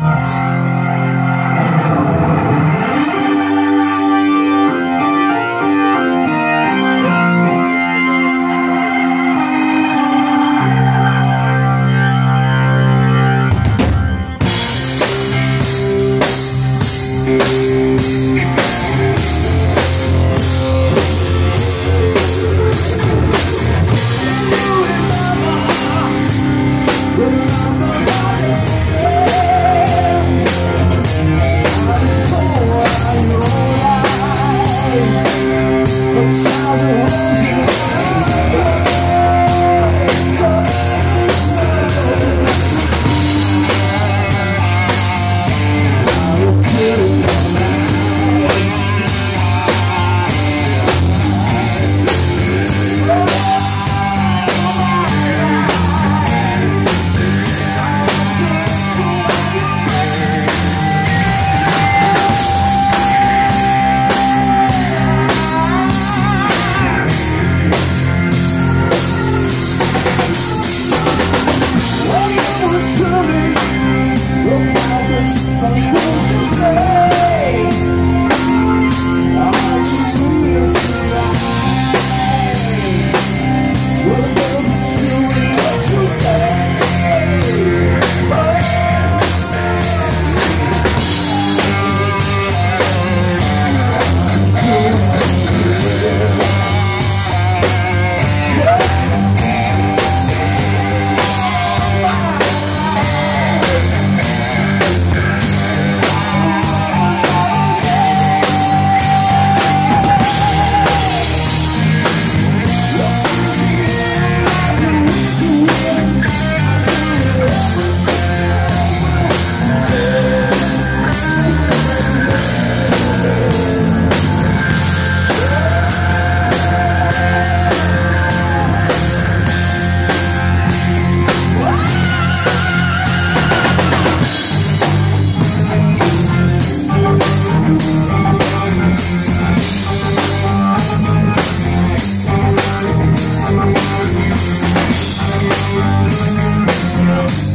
Música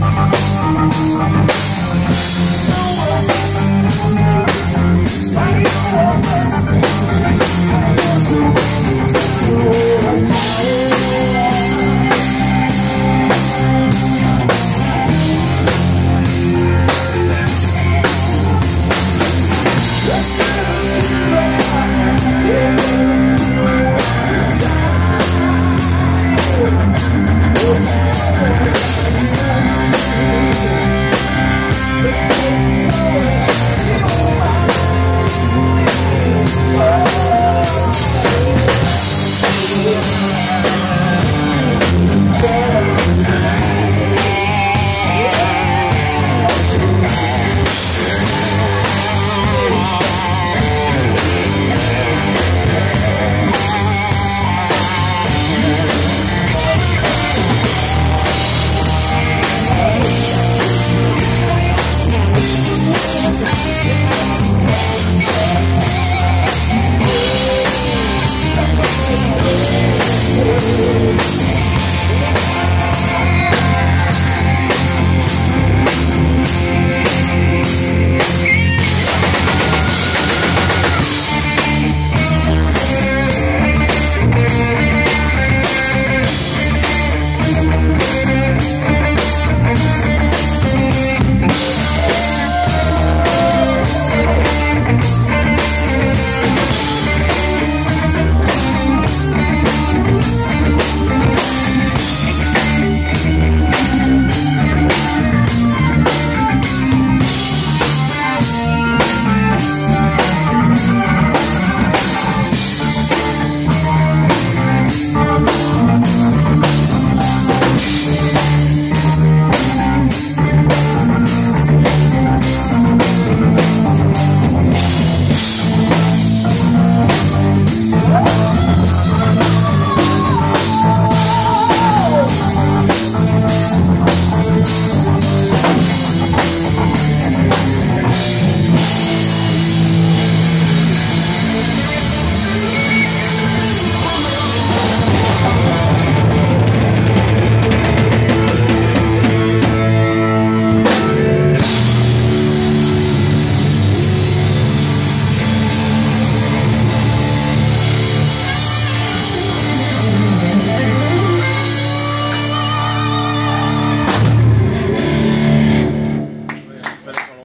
Thanks.